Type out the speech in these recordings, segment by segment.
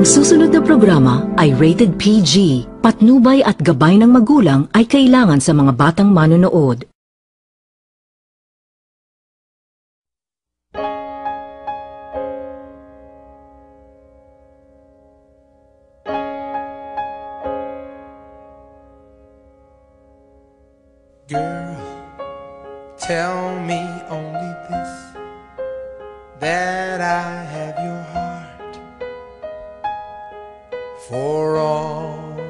Ang susunod na programa ay rated PG. Patnubay at gabay ng magulang ay kailangan sa mga batang manonood. Girl, tell me only this that I have your for always.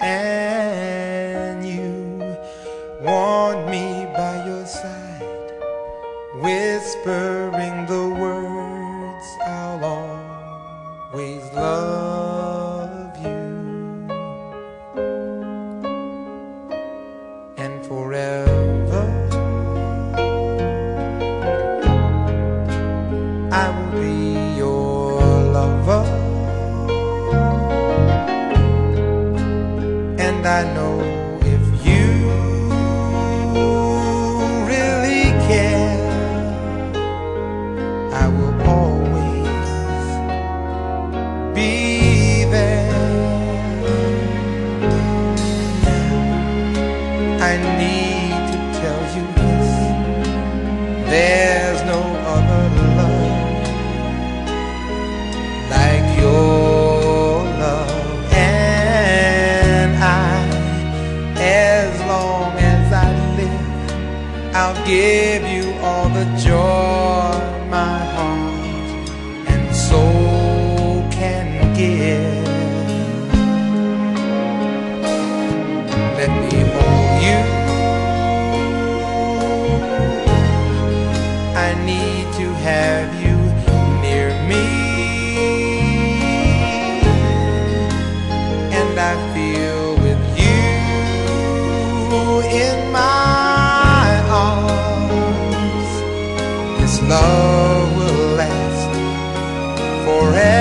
And you want me by your side, whispering the words I'll always love. Know if you really care, I will always be there. Now I need to tell you this. There I'll give you all the joy. love will last forever.